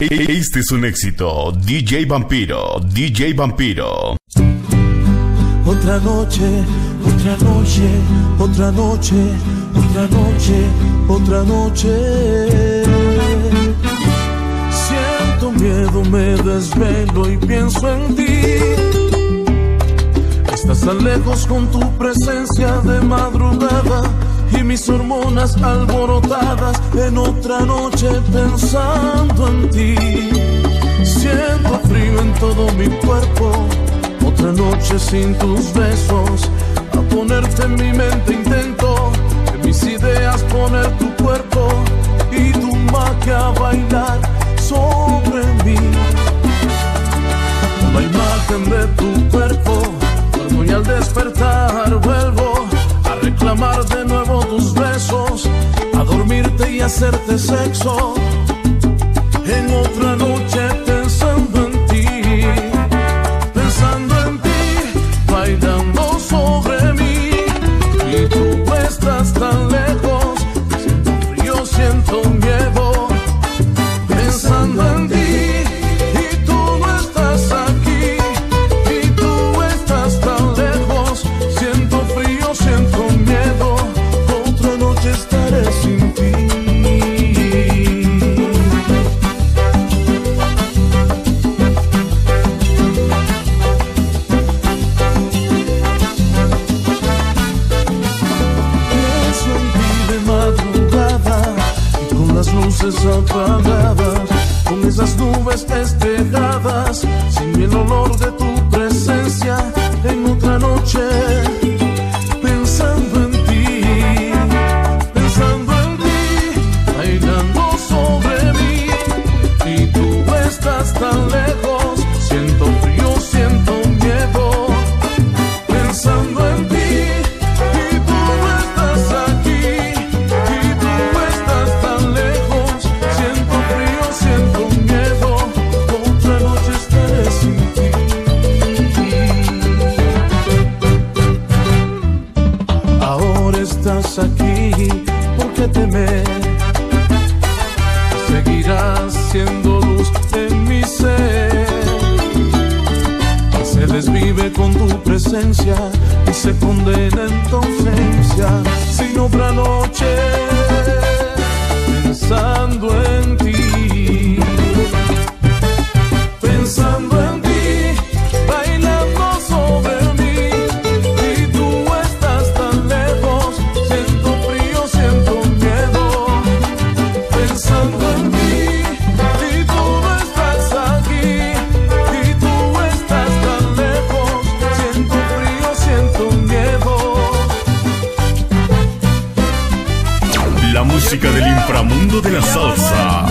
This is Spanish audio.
Este es un éxito. DJ Vampiro, DJ Vampiro. Otra noche, otra noche, otra noche, otra noche, otra noche. Siento miedo, me desvelo y pienso en ti. Estás tan lejos con tu presencia de madrugada y mis hormonas alborotadas en otra noche pensando en ti. Siento frío en todo mi cuerpo, otra noche sin tus besos. A ponerte en mi mente intento, en mis ideas poner tu cuerpo y tu magia bailar sobre mí. La imagen de tu cuerpo, duermo y al despertar hacerte sexo. se soltó a Como esas nubes estás aquí porque temer seguirás siendo luz en mi ser. Se desvive con tu presencia y se condena en tu ausencia. Sin noche música del inframundo de la salsa.